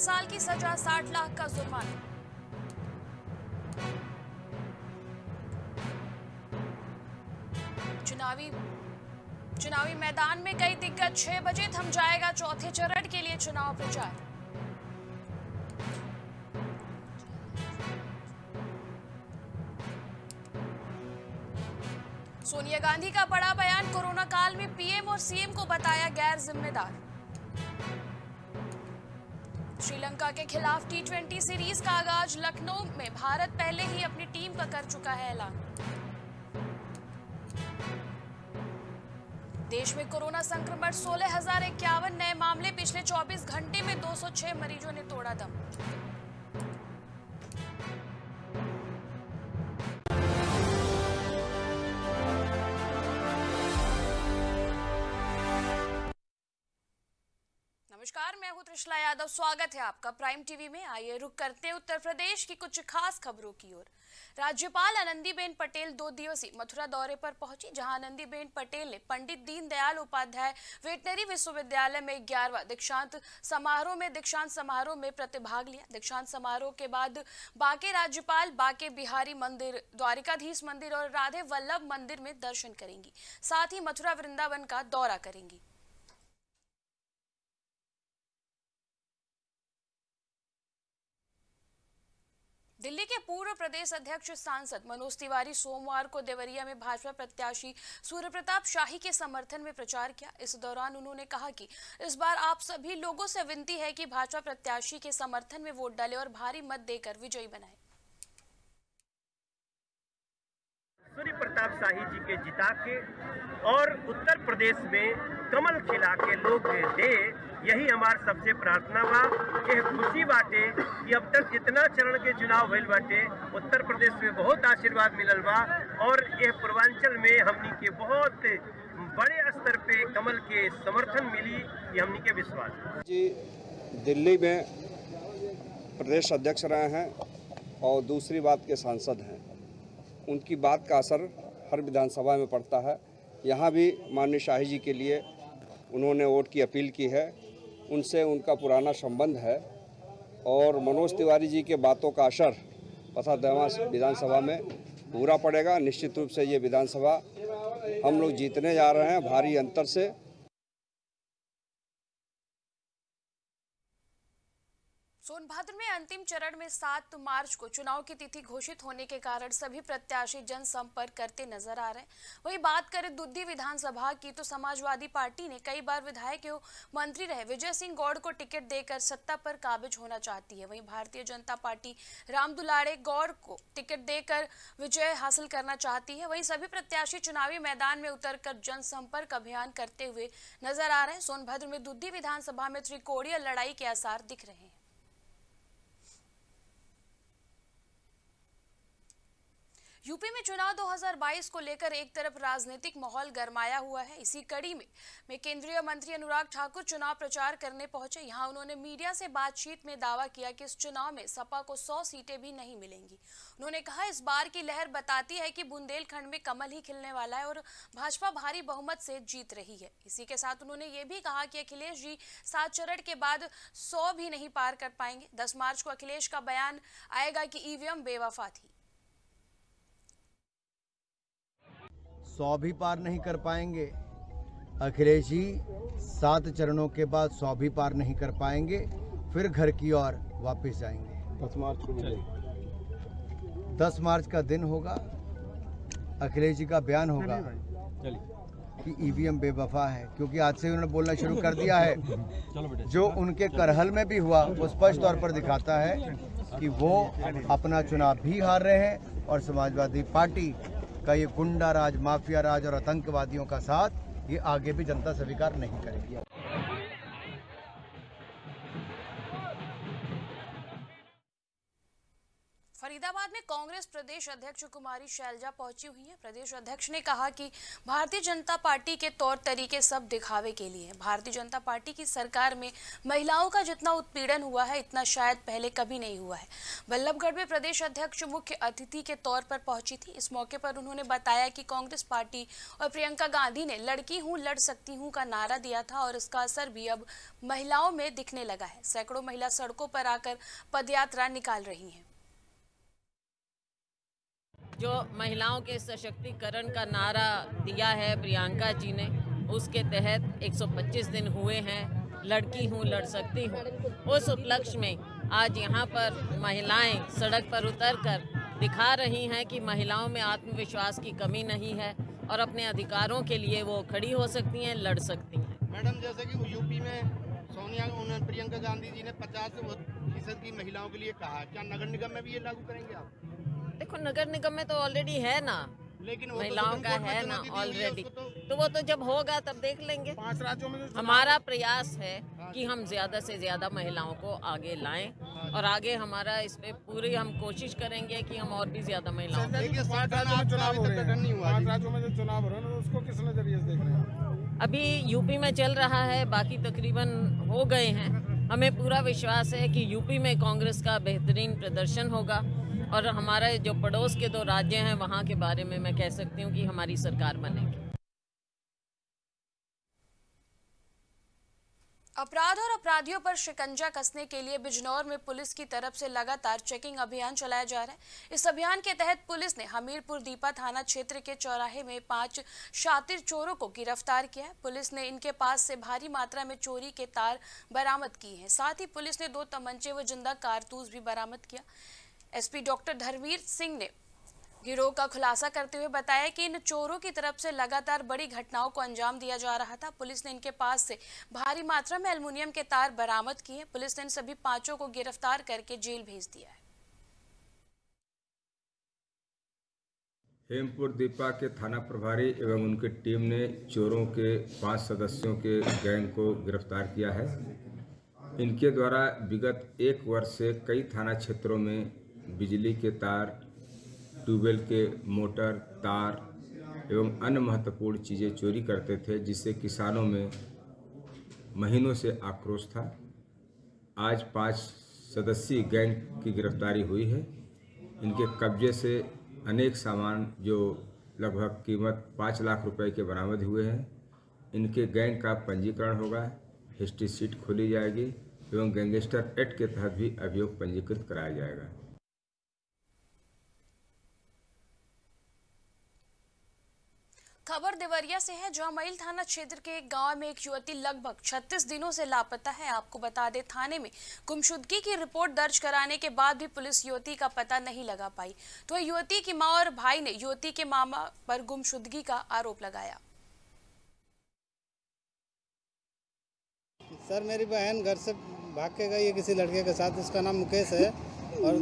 साल की सजा साठ लाख का जुर्माना। चुनावी चुनावी मैदान में कई दिग्गज छह बजे थम जाएगा चौथे चरण के लिए चुनाव प्रचार। सोनिया गांधी का बड़ा बयान कोरोना काल में पीएम और सीएम को बताया गैर जिम्मेदार। श्रीलंका के खिलाफ टी ट्वेंटी सीरीज़ का आगाज़ लखनऊ में। भारत पहले ही अपनी टीम का कर चुका है ऐलान। देश में कोरोना संक्रमण, सोलह नए मामले, पिछले 24 घंटे में 206 मरीजों ने तोड़ा दम। नमस्कार, मैं हूँ त्रिशला यादव। स्वागत है आपका प्राइम टीवी में। आइए रुक करते हैं उत्तर प्रदेश की कुछ खास खबरों की ओर। राज्यपाल आनंदीबेन पटेल दो दिवसीय मथुरा दौरे पर पहुँची, जहाँ आनंदीबेन पटेल ने पंडित दीनदयाल उपाध्याय वेटनरी विश्वविद्यालय में ग्यारहवा दीक्षांत समारोह में दीक्षांत समारोह में प्रतिभाग लिया। दीक्षांत समारोह के बाद बाके राज्यपाल, बाके बिहारी मंदिर, द्वारिकाधीश मंदिर और राधे वल्लभ मंदिर में दर्शन करेंगी। साथ ही मथुरा वृंदावन का दौरा करेंगी। दिल्ली के पूर्व प्रदेश अध्यक्ष सांसद मनोज तिवारी सोमवार को देवरिया में भाजपा प्रत्याशी सूर्य प्रताप शाही के समर्थन में प्रचार किया। इस दौरान उन्होंने कहा कि इस बार आप सभी लोगों से विनती है कि भाजपा प्रत्याशी के समर्थन में वोट डालें और भारी मत देकर विजयी बनाएँ। सूर्य प्रताप शाही जी के जिता के और उत्तर प्रदेश में कमल खिला के लोग दे, यही हमार सबसे प्रार्थना बा यह खुशी बाटे कि अब तक जितना चरण के चुनाव भइल बाटे, उत्तर प्रदेश में बहुत आशीर्वाद मिलल बा और यह पूर्वांचल में हमनी के बहुत बड़े स्तर पे कमल के समर्थन मिली ये हमनी के विश्वास। जी, दिल्ली में प्रदेश अध्यक्ष रहे हैं और दूसरी बात के सांसद हैं। उनकी बात का असर हर विधानसभा में पड़ता है। यहाँ भी माननीय शाही जी के लिए उन्होंने वोट की अपील की है। उनसे उनका पुराना संबंध है और मनोज तिवारी जी के बातों का असर पथा देवा विधानसभा में पूरा पड़ेगा। निश्चित रूप से ये विधानसभा हम लोग जीतने जा रहे हैं भारी अंतर से। सोनभद्र में अंतिम चरण में सात मार्च को चुनाव की तिथि घोषित होने के कारण सभी प्रत्याशी जनसंपर्क करते नज़र आ रहे हैं। वही बात करें दुद्दी विधानसभा की तो समाजवादी पार्टी ने कई बार विधायक एवं मंत्री रहे विजय सिंह गौड़ को टिकट देकर सत्ता पर काबिज होना चाहती है। वहीं भारतीय जनता पार्टी राम दुलाड़े गौड़ को टिकट देकर विजय हासिल करना चाहती है। वहीं सभी प्रत्याशी चुनावी मैदान में उतरकर जनसंपर्क अभियान करते हुए नज़र आ रहे हैं। सोनभद्र में दुद्दी विधानसभा में त्रिकोणीय लड़ाई के आसार दिख रहे हैं। यूपी में चुनाव 2022 को लेकर एक तरफ़ राजनीतिक माहौल गरमाया हुआ है, इसी कड़ी में में केंद्रीय मंत्री अनुराग ठाकुर चुनाव प्रचार करने पहुँचे। यहाँ उन्होंने मीडिया से बातचीत में दावा किया कि इस चुनाव में सपा को 100 सीटें भी नहीं मिलेंगी। उन्होंने कहा, इस बार की लहर बताती है कि बुंदेलखंड में कमल ही खिलने वाला है और भाजपा भारी बहुमत से जीत रही है। इसी के साथ उन्होंने ये भी कहा कि अखिलेश जी सात चरण के बाद सौ भी नहीं पार कर पाएँगे। दस मार्च को अखिलेश का बयान आएगा कि ईवीएम बेवफा थी। सौ भी पार नहीं कर पाएँगे। अखिलेश जी सात चरणों के बाद सौ भी पार नहीं कर पाएँगे फिर घर की ओर वापस जाएँगे। दस मार्च को दस मार्च का दिन होगा अखिलेश जी का बयान होगा कि ईवीएम बेवफा है क्योंकि आज से उन्होंने बोलना शुरू कर दिया है। जो उनके करहल में भी हुआ वो स्पष्ट तौर पर दिखाता है कि वो अपना चुनाव भी हार रहे हैं और समाजवादी पार्टी का ये गुंडा राज माफिया राज और आतंकवादियों का साथ, ये आगे भी जनता स्वीकार नहीं करेगी। में कांग्रेस प्रदेश अध्यक्ष कुमारी शैलजा पहुँची हुई है। प्रदेश अध्यक्ष ने कहा कि भारतीय जनता पार्टी के तौर तरीके सब दिखावे के लिए हैं। भारतीय जनता पार्टी की सरकार में महिलाओं का जितना उत्पीड़न हुआ है, इतना शायद पहले कभी नहीं हुआ है। बल्लभगढ़ में प्रदेश अध्यक्ष मुख्य अतिथि के तौर पर पहुँची थी। इस मौके पर उन्होंने बताया कि कांग्रेस पार्टी और प्रियंका गांधी ने लड़की हूँ, लड़ सकती हूँ का नारा दिया था और इसका असर भी अब महिलाओं में दिखने लगा है। सैकड़ों महिला सड़कों पर आकर पदयात्रा निकाल रही हैं। जो महिलाओं के सशक्तिकरण का नारा दिया है प्रियंका जी ने, उसके तहत 125 दिन हुए हैं, लड़की हूँ, लड़ सकती हूँ। उस उपलक्ष्य में आज यहाँ पर महिलाएँ सड़क पर उतरकर दिखा रही हैं कि महिलाओं में आत्मविश्वास की कमी नहीं है और अपने अधिकारों के लिए वो खड़ी हो सकती हैं, लड़ सकती हैं। मैडम, जैसे कि यूपी में सोनिया प्रियंका गांधी जी ने 50 फ़ीसद की महिलाओं के लिए कहा क्या नगर निगम में भी ये लागू करेंगे आप? देखो नगर निगम में तो ऑलरेडी है ना। लेकिन वो तो महिलाओं का है ना है, ऑलरेडी तो। तो वो तो जब होगा तब देख लेंगे। पाँच राज्यों में हमारा प्रयास है कि हम ज़्यादा से ज़्यादा महिलाओं को आगे लाएँ और आगे हमारा इस पे पूरी हम कोशिश करेंगे कि हम और भी ज़्यादा महिलाओं को देखिए पाँच राज्यों में चुनाव हो रहे हैं राज्यों में जो चुनाव हो रहे हैं उसको किस नज़रिए से देख रहे हैं? अभी यूपी में चल रहा है बाकी तकरीबन हो गए हैं। हमें पूरा विश्वास है कि यूपी में कांग्रेस का बेहतरीन प्रदर्शन होगा। और हमारे जो पड़ोस के दो राज्य हैं, वहाँ के बारे में मैं कह सकती हूँ कि हमारी सरकार बनेगी। अपराध और अपराधियों पर शिकंजा कसने के लिए बिजनौर में पुलिस की तरफ़ से लगातार चेकिंग अभियान चलाया जा रहा है। इस अभियान के तहत पुलिस ने हमीरपुर दीपा थाना क्षेत्र के चौराहे में पाँच शातिर चोरों को गिरफ़्तार किया है। पुलिस ने इनके पास से भारी मात्रा में चोरी के तार बरामद किए हैं। साथ ही पुलिस ने दो तमंचे व ज़िंदा कारतूस भी बरामद किया। एसपी डॉक्टर धर्मवीर सिंह ने गिरोह का खुलासा करते हुए बताया कि इन चोरों की तरफ़ से लगातार बड़ी घटनाओं को अंजाम दिया जा रहा था। पुलिस ने इनके पास से भारी मात्रा में एल्युमिनियम के तार बरामद किए। पुलिस ने इन सभी पाँचों को गिरफ़्तार करके जेल भेज दिया है। हेमपुर दीपा के थाना प्रभारी एवं उनकी टीम ने चोरों के पाँच सदस्यों के गैंग को गिरफ़्तार किया है। इनके द्वारा विगत एक वर्ष से कई थाना क्षेत्रों में बिजली के तार, ट्यूबवेल के मोटर, तार एवं अन्य महत्वपूर्ण चीज़ें चोरी करते थे, जिससे किसानों में महीनों से आक्रोश था। आज पाँच सदस्यीय गैंग की गिरफ्तारी हुई है। इनके कब्जे से अनेक सामान जो लगभग कीमत पाँच लाख रुपए के बरामद हुए हैं। इनके गैंग का पंजीकरण होगा, हिस्ट्री सीट खोली जाएगी एवं गैंगस्टर एक्ट के तहत भी अभियोग पंजीकृत कराया जाएगा। खबर देवरिया से है, जहाँ मईल थाना क्षेत्र के एक गाँव में एक युवती लगभग 36 दिनों से लापता है। आपको बता दें, थाने में गुमशुदगी की रिपोर्ट दर्ज कराने के बाद भी पुलिस युवती का पता नहीं लगा पाई। तो युवती की माँ और भाई ने युवती के मामा पर गुमशुदगी का आरोप लगाया। सर, मेरी बहन घर से भाग के गई है किसी लड़के के साथ, उसका नाम मुकेश है। और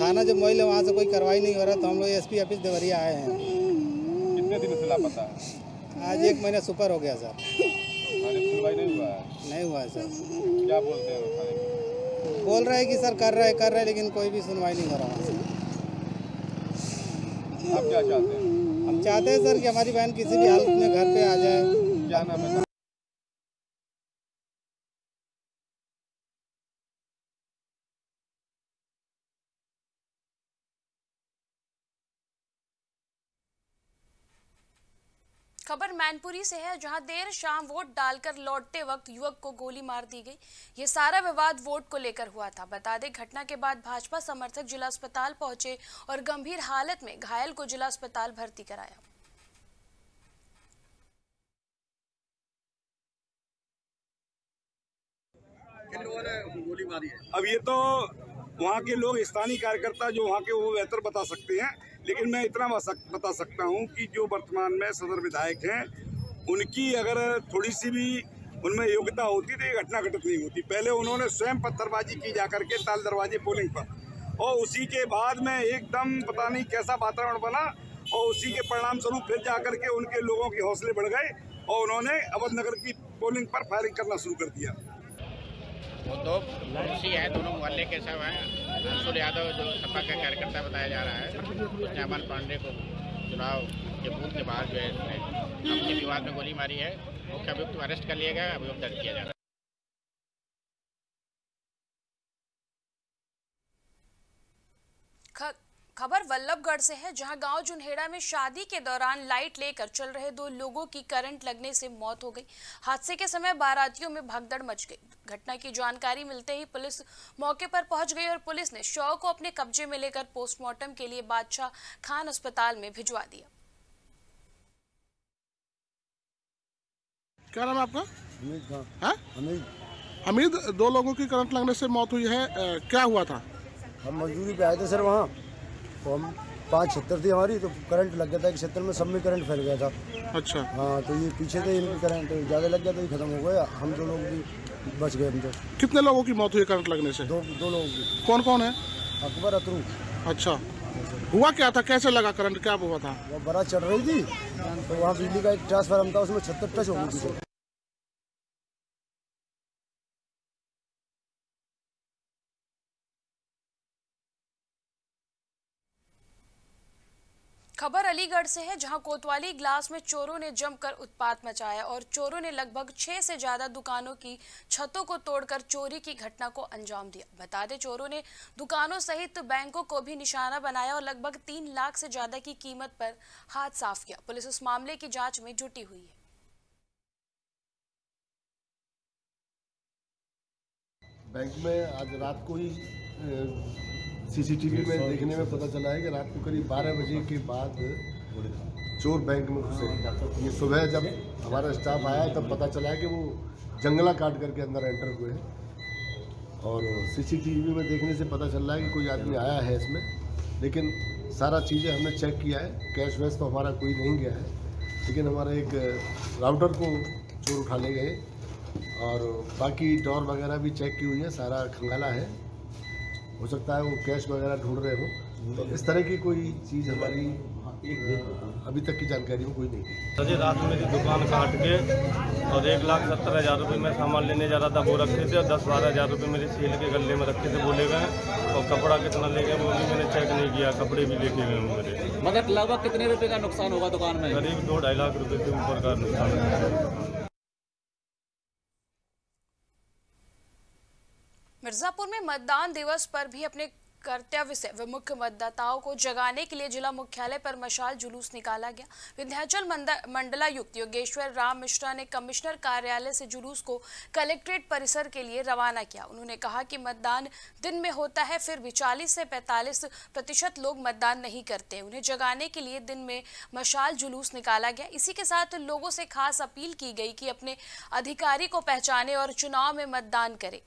थाना जो मोइल है, वहाँ से कोई कार्रवाई नहीं हो रहा तो हम लोग एसपी ऑफ़िस देवरिया आए हैं। कितने दिन से लापता है? आज एक महीना सुपर हो गया सर। सुनवाई नहीं हुआ है नहीं हुआ है सर। क्या बोलते हैं बोल रहे हैं कि सर कर रहे हैं कर रहे हैं लेकिन कोई भी सुनवाई नहीं हो रहा है आप क्या चाहते हैं? हम चाहते हैं सर कि हमारी बहन किसी भी हालत में घर पे आ जाए। क्या नाम है खबर मैनपुरी से है जहाँ देर शाम वोट डालकर लौटते वक्त युवक को गोली मार दी गई। ये सारा विवाद वोट को लेकर हुआ था। बता दें घटना के बाद भाजपा समर्थक जिला अस्पताल पहुँचे और गंभीर हालत में घायल को जिला अस्पताल भर्ती कराया। अब ये तो वहाँ के लोग, स्थानीय कार्यकर्ता जो वहाँ के, वो बेहतर बता सकते हैं। लेकिन मैं इतना बता- सकता हूँ कि जो वर्तमान में सदर विधायक हैं, उनकी अगर थोड़ी सी भी उनमें योग्यता होती तो ये घटना घटित नहीं होती। पहले उन्होंने स्वयं पत्थरबाजी की जा करके ताल दरवाजे पोलिंग पर और उसी के बाद में एकदम पता नहीं कैसा वातावरण बना और उसी के परिणाम स्वरूप फिर जा करके उनके लोगों के हौसले बढ़ गए और उन्होंने अवध नगर की पोलिंग पर फायरिंग करना शुरू कर दिया। वो दो पड़ोसी है, दोनों मोहल्ले के सब हैं। अंशुल यादव जो सपा का कार्यकर्ता बताया जा रहा है उसने पांडे को चुनाव के बूथ के बाहर जो है अपने विवाद में गोली मारी है। मुख्य अभियुक्त को अरेस्ट कर लिया गया अभियुक्त दर्ज किया जा रहा है। ख- खबर वल्लभगढ़ से है जहाँ गाँव जुनहेड़ा में शादी के दौरान लाइट लेकर चल रहे दो लोगों की करंट लगने से मौत हो गई। हादसे के समय बारातियों में भगदड़ मच गई। घटना की जानकारी मिलते ही पुलिस मौके पर पहुँच गई और पुलिस ने शव को अपने कब्जे में लेकर पोस्टमार्टम के लिए बादशाह खान अस्पताल में भिजवा दिया। क्या नाम है आपका? हमीद हाँ? दो लोगों की करंट लगने से मौत हुई है क्या हुआ था? हम मजदूरी पे आए थे सर वहाँ। तो हम पाँच छत्तर थी हमारी तो करंट लग गया था एक छत्तर में सब में करंट फैल गया था। अच्छा। हाँ तो ये पीछे थे इनकी करंट ज़्यादा लग गया तो ये खत्म हो गया। हम दो लोग भी बच गए हम तो। कितने लोगों की मौत हुई करंट लगने से? दो दो लोगों की। कौन कौन है? अकबर अतरू। अच्छा। हुआ क्या था? कैसे लगा करंट क्या हुआ था? वो बड़ा चढ़ रही थी तो वहाँ बिजली का एक ट्रांसफार्म था उसमें छत्तर टच हो गई थी। खबर अलीगढ़ से है, जहाँ कोतवाली ग्लास में चोरों ने जमकर उत्पात मचाया और चोरों ने लगभग छह से ज़्यादा दुकानों की छतों को तोड़कर चोरी की घटना को अंजाम दिया। बता दें, चोरों ने दुकानों सहित बैंकों को भी निशाना बनाया और लगभग तीन लाख से ज़्यादा की कीमत पर हाथ साफ़ किया। पुलिस उस मामले की जाँच में जुटी हुई है। बैंक में आज रात को ही सीसीटीवी में देखने में पता चला है कि रात को करीब 12 बजे के बाद चोर बैंक में घुसे। ये सुबह जब हमारा स्टाफ आया तब पता चला है कि वो जंगला काट करके अंदर एंटर हुए हैं। और सीसीटीवी में देखने से पता चल रहा है कि कोई आदमी आया है इसमें। लेकिन सारा चीज़ें हमने चेक किया है। कैश वैश तो हमारा कोई नहीं गया है। लेकिन हमारा एक राउटर को चोर उठा ले गए। और बाकी डोर वगैरह भी चेक की हुई है। सारा खंगाला है। हो सकता है वो कैश वगैरह ढूंढ रहे हो। तो इस तरह की कोई चीज़ हमारी अभी तक की जानकारी में कोई नहीं थी सजी रात में मेरी दुकान काट के और एक लाख सत्तर हज़ार रुपये मैं सामान लेने जा रहा था वो रखे थे और दस बारह हज़ार रुपये मेरे सील के गले में रखे थे बोले गए और कपड़ा कितना ले गए वो भी मैंने चेक नहीं किया कपड़े भी लेके गए मेरे। मतलब लगभग कितने रुपये का नुकसान होगा दुकान में? करीब दो ढाई लाख रुपये के ऊपर का नुकसान मिर्जापुर में मतदान दिवस पर भी अपने कर्तव्य से विमुख मतदाताओं को जगाने के लिए जिला मुख्यालय पर मशाल जुलूस निकाला गया। विंध्याचल मंडलायुक्त योगेश्वर राम मिश्रा ने कमिश्नर कार्यालय से जुलूस को कलेक्ट्रेट परिसर के लिए रवाना किया। उन्होंने कहा कि मतदान दिन में होता है, फिर भी 40 से 45 प्रतिशत लोग मतदान नहीं करते। उन्हें जगाने के लिए दिन में मशाल जुलूस निकाला गया। इसी के साथ लोगों से खास अपील की गई कि अपने अधिकारी को पहचाने और चुनाव में मतदान करें।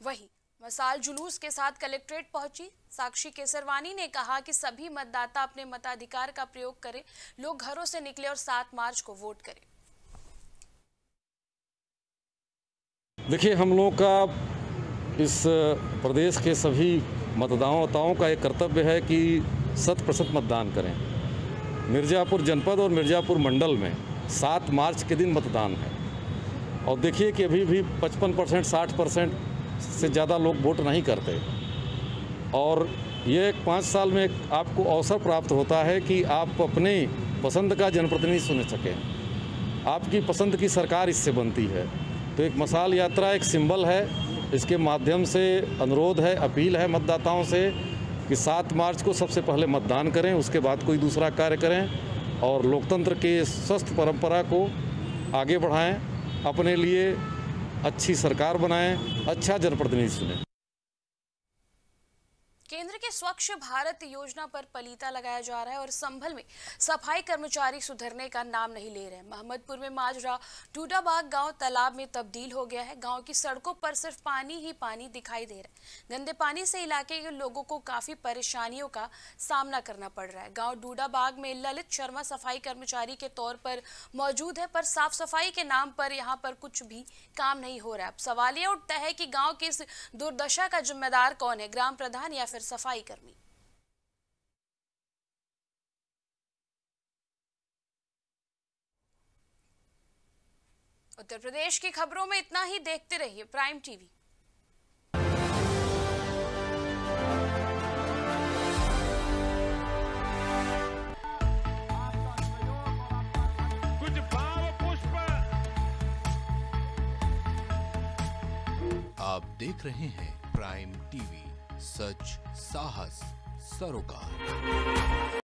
वहीं, मसाल जुलूस के साथ कलेक्ट्रेट पहुँची। साक्षी केसरवानी ने कहा कि सभी मतदाता अपने मताधिकार का प्रयोग करें, लोग घरों से निकले और 7 मार्च को वोट करें। देखिए, हम लोग का इस प्रदेश के सभी मतदाताओं का एक कर्तव्य है कि शत प्रतिशत मतदान करें। मिर्ज़ापुर जनपद और मिर्ज़ापुर मंडल में सात मार्च के दिन मतदान है। और देखिए कि अभी भी पचपन परसेंट साठ परसेंट से ज़्यादा लोग वोट नहीं करते। और ये एक पाँच साल में आपको अवसर प्राप्त होता है कि आप अपने पसंद का जनप्रतिनिधि सुन सकें। आपकी पसंद की सरकार इससे बनती है। तो एक मसाल यात्रा एक सिंबल है। इसके माध्यम से अनुरोध है, अपील है मतदाताओं से कि सात मार्च को सबसे पहले मतदान करें, उसके बाद कोई दूसरा कार्य करें और लोकतंत्र के स्वस्थ परंपरा को आगे बढ़ाएँ। अपने लिए अच्छी सरकार बनाएँ अच्छा जनप्रतिनिधि चुनें। स्वच्छ भारत योजना पर पलीता लगाया जा रहा है और संभल में सफ़ाई कर्मचारी सुधरने का नाम नहीं ले रहे। हैं मोहम्मदपुर में माजरा टूडाबाग गाँव तालाब में तब्दील हो गया है। गाँव की सड़कों पर सिर्फ़ पानी ही पानी दिखाई दे रहा है। गंदे पानी से इलाके के लोगों को काफ़ी परेशानियों का सामना करना पड़ रहा है। गाँव डूडाबाग में ललित शर्मा सफ़ाई कर्मचारी के तौर पर मौजूद है, पर साफ़ सफ़ाई के नाम पर यहाँ पर कुछ भी काम नहीं हो रहा है। सवाल ये उठता है कि गाँव की इस दुर्दशा का जिम्मेदार कौन है? ग्राम प्रधान या फिर सफ़ाई कर्मी उत्तर प्रदेश की खबरों में इतना ही देखते रहिए प्राइम टीवी। आप देख रहे हैं प्राइम टीवी। सच साहस सरोकार।